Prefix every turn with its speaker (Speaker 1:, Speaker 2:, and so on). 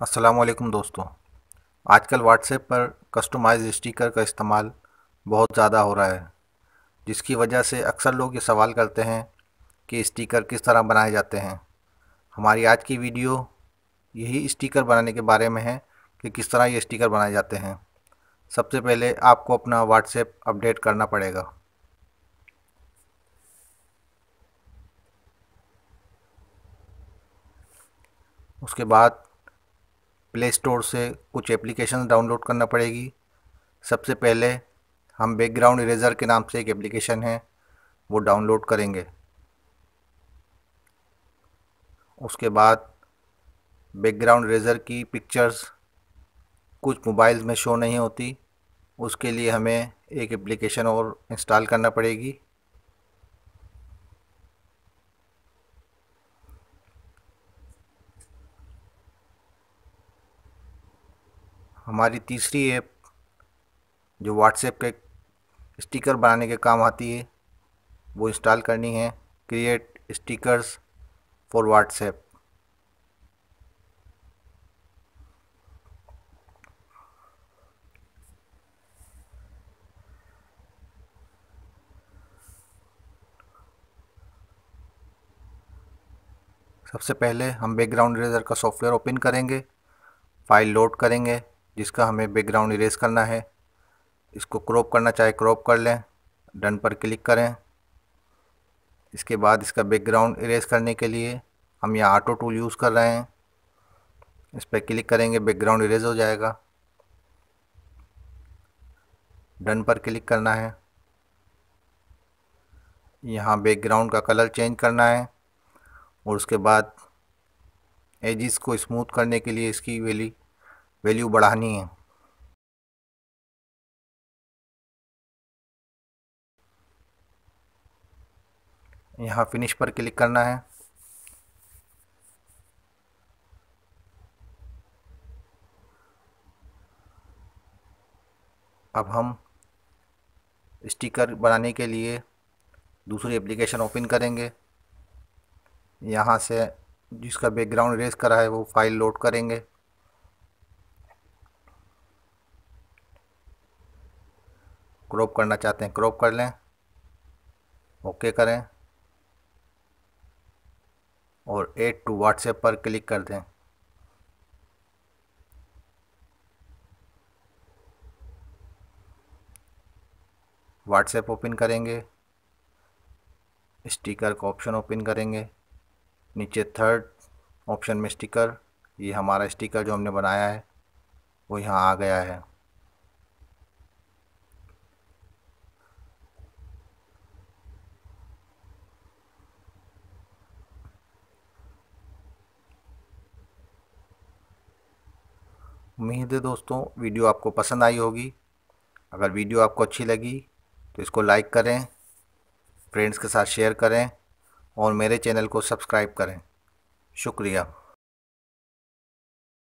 Speaker 1: असलकुम दोस्तों। आजकल व्हाट्सएप पर कस्टमाइज स्टिकर का इस्तेमाल बहुत ज़्यादा हो रहा है, जिसकी वजह से अक्सर लोग ये सवाल करते हैं कि स्टिकर किस तरह बनाए जाते हैं। हमारी आज की वीडियो यही स्टिकर बनाने के बारे में है कि किस तरह ये स्टिकर बनाए जाते हैं। सबसे पहले आपको अपना व्हाट्सएप अपडेट करना पड़ेगा। उसके बाद प्ले स्टोर से कुछ एप्लीकेशन डाउनलोड करना पड़ेगी। सबसे पहले हम बैकग्राउंड इरेज़र के नाम से एक एप्लीकेशन है, वो डाउनलोड करेंगे। उसके बाद बैकग्राउंड इरेज़र की पिक्चर्स कुछ मोबाइल्स में शो नहीं होती, उसके लिए हमें एक एप्लीकेशन और इंस्टॉल करना पड़ेगी। हमारी तीसरी ऐप, जो व्हाट्सएप के स्टिकर बनाने के काम आती है, वो इंस्टॉल करनी है। क्रिएट स्टिकर्स फॉर व्हाट्सएप सबसे पहले हम बैकग्राउंड इरेज़र का सॉफ्टवेयर ओपन करेंगे फ़ाइल लोड करेंगे। जिसका हमें बैकग्राउंड इरेज करना है। इसको क्रॉप करना चाहे क्रॉप कर लें। डन पर क्लिक करें। इसके बाद इसका बैकग्राउंड इरेज करने के लिए हम यहाँ ऑटो टूल यूज़ कर रहे हैं। इस पर क्लिक करेंगे बैकग्राउंड इरेज हो जाएगा। डन पर क्लिक करना है। यहाँ बैकग्राउंड का कलर चेंज करना है। और उसके बाद एजिस को स्मूथ करने के लिए इसकी वैली वैल्यू बढ़ानी है। यहाँ फिनिश पर क्लिक करना है। अब हम स्टिकर बनाने के लिए दूसरी एप्लीकेशन ओपन करेंगे। यहाँ से जिसका बैकग्राउंड रेस करा है वो फ़ाइल लोड करेंगे। क्रॉप करना चाहते हैं, क्रॉप कर लें। ओके करें। और एड टू व्हाट्सएप पर क्लिक कर दें। व्हाट्सएप ओपन करेंगे। स्टिकर का ऑप्शन ओपन करेंगे। नीचे थर्ड ऑप्शन में स्टिकर, ये हमारा स्टिकर जो हमने बनाया है, वो यहाँ आ गया है। उम्मीद है दोस्तों, वीडियो आपको पसंद आई होगी। अगर वीडियो आपको अच्छी लगी तो इसको लाइक करें, फ्रेंड्स के साथ शेयर करें और मेरे चैनल को सब्सक्राइब करें। शुक्रिया।